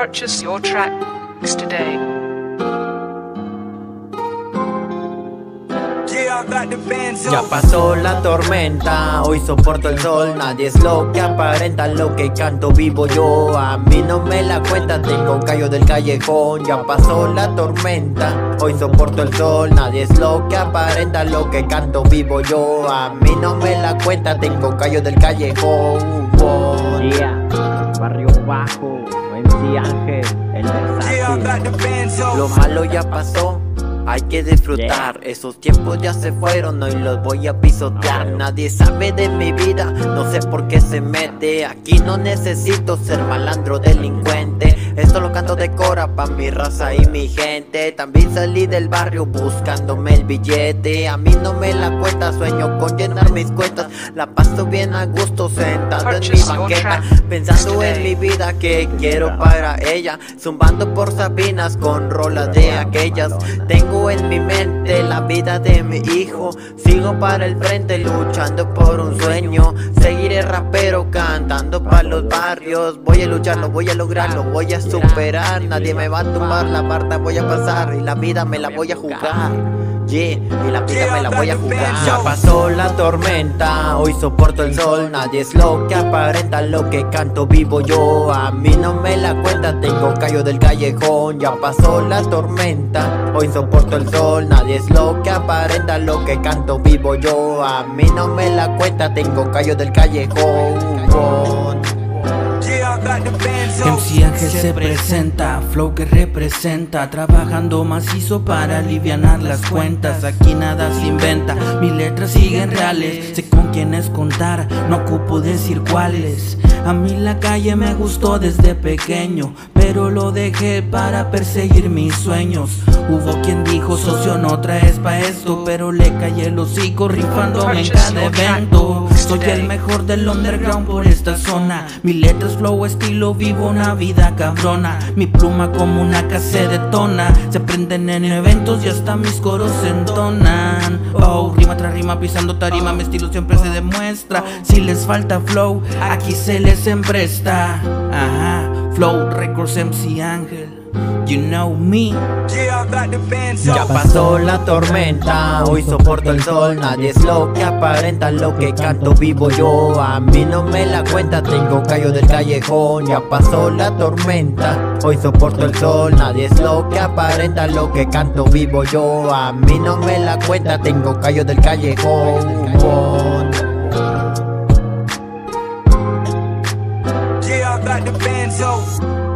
Purchase your tracks today. Ya pasó la tormenta, hoy soporto el sol. Nadie es lo que aparenta, lo que canto vivo yo. A mí no me la cuenta, tengo callo del callejón. Ya pasó la tormenta, hoy soporto el sol. Nadie es lo que aparenta, lo que canto vivo yo. A mí no me la cuenta, tengo callo del callejón. Yeah, barrio bajo, Ángel, el versátil. Lo malo ya pasó, hay que disfrutar. Esos tiempos ya se fueron, hoy los voy a pisotear. Nadie sabe de mi vida, no sé por qué se mete. Aquí no necesito ser malandro delincuente. Esto lo canto de cora pa' mi raza y mi gente. También salí del barrio buscándome el billete. A mí no me la cuenta, sueño con llenar mis cuentas. La paso bien a gusto sentado en mi banqueta. Pensando en mi vida que quiero para ella. Zumbando por Sabinas con rolas de aquellas. Tengo en mi mente la vida de mi hijo. Sigo para el frente luchando por un sueño. Seguiré cantando para los barrios. Voy a lucharlo, voy a lograrlo, voy a superar. Nadie me va a tumbar la barda, voy a pasar. Y la vida me la voy a jugar. Yeah, y la vida me la voy a jugar. Ya pasó la tormenta, hoy soporto el sol. Nadie es lo que aparenta, lo que canto vivo yo. A mí no me la cuenta, tengo callo del callejón. Ya pasó la tormenta, hoy soporto el sol. Nadie es lo que aparenta, lo que canto vivo yo. A mí no me la cuenta, tengo callo del callejón. Se presenta, flow que representa, trabajando macizo para aliviar las cuentas. Aquí nada se inventa, mis letras siguen reales. Sé con quiénes contar, no ocupo decir cuáles. A mí la calle me gustó desde pequeño, pero lo dejé para perseguir mis sueños. Hubo quien dijo, socio, no traes pa' esto, pero le callé el hocico rifándome en cada evento. Soy el mejor del underground por esta zona. Mi letras flow estilo vivo una vida cabrona. Mi pluma como una casa se detona. Se prenden en eventos y hasta mis coros se entonan. Oh, rima tras rima pisando tarima, mi estilo siempre se demuestra. Si les falta flow, aquí se les empresta. Ajá, Flow Records MC Ángel. You know me. Ya pasó la tormenta, hoy soporto el sol. Nadie es lo que aparenta, lo que canto vivo yo. A mí no me la cuenta, tengo callo del callejón. Ya pasó la tormenta, hoy soporto el sol. Nadie es lo que aparenta, lo que canto vivo yo. A mí no me la cuenta, tengo callo del callejón. About the bands out.